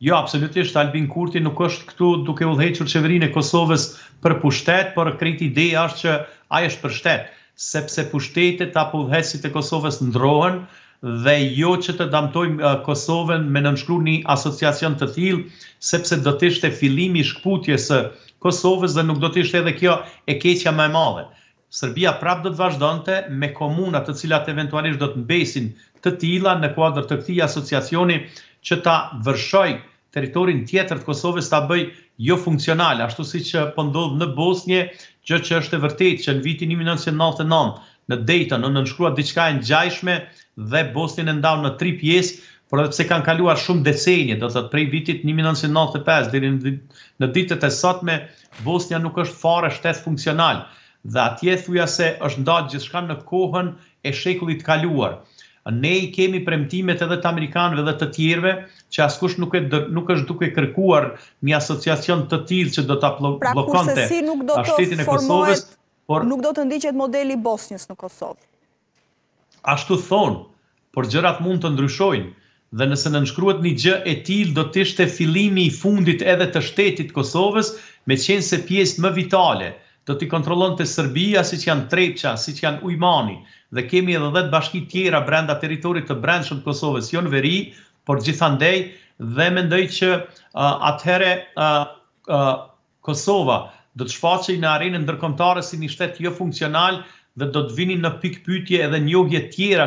Jo, absolutisht, Albin Kurti nuk është këtu duke udhëhequr qeverinë e Kosovës për pushtet, por krejt ideja është që ai është për shtet, sepse pushtetet apo udhëheqësit e Kosovës ndrrohen dhe jo që të damtojmë Kosovën me nënshkru një asociacion të tillë, sepse do të ishte fillimi i shkëputjes së Kosovës dhe nuk do të ishte edhe kjo e keqja më e madhe. Serbia prap do të vazhdonte me komuna të cilat eventualisht do të mbesin të tilla në kuadër të këtij asociacioni që ta vërshojë territorin tjetër të Kosovës ta bëjë jofunksional, ashtu siç po ndodh në Bosnje, gjë që është e vërtetë që në vitin një mijë e nëntëqind e nëntëdhjetë e nëntë në Dejton u nënshkrua diçka e ngjajshme dhe Bosnjën e ndau në tri pjesë, por edhe pse kanë kaluar shumë decenie, do të thotë prej vitit një mijë e nëntëqind e nëntëdhjetë e pesë deri në ditët e sotme, Bosnja nuk është fare shtet funksional dhe atje thuajse është ndal gjithçka në kohën e shekullit të kaluar. Ne i kemi premtimet edhe të amerikanëve dhe të tjerëve që askush nuk e nuk është duke kërkuar një asociacion të tillë që do ta bllokonte shtetin e Kosovës. Pra kurrsesi nuk do të formohet, por nuk do të ndiqet modeli i Bosnjës në Kosovë. Ashtu thonë, por gjërat mund të ndryshojnë dhe nëse nënshkruhet një gjë e tillë do të ishte fillimi i fundit edhe të shtetit të Kosovës, meqenëse pjesët më vitale do t'i kontrollonte Serbia siç janë Trepça, siç janë Ujmani dhe kemi edhe dhjetë bashki tjera brenda territorit të brendshëm të Kosovës jo në veri, por gjithandej dhe mendoj që atëherë Kosova, do të shfaqej në arenën ndërkombëtare si një shtet jofunksional dhe do të vinin në pikëpyetje edhe njohje tjera